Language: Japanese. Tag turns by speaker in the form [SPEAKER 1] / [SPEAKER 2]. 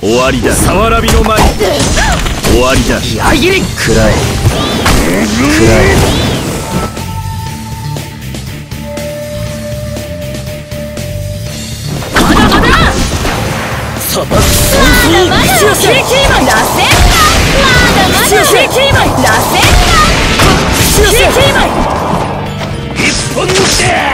[SPEAKER 1] 終わりだ。さわらびの前終わりだ。
[SPEAKER 2] 矢切り。
[SPEAKER 1] 食らえ食らえ
[SPEAKER 2] 砂漠戦争口寄せ
[SPEAKER 3] キリキリマン螺旋だまだまだキリキリマン螺 On the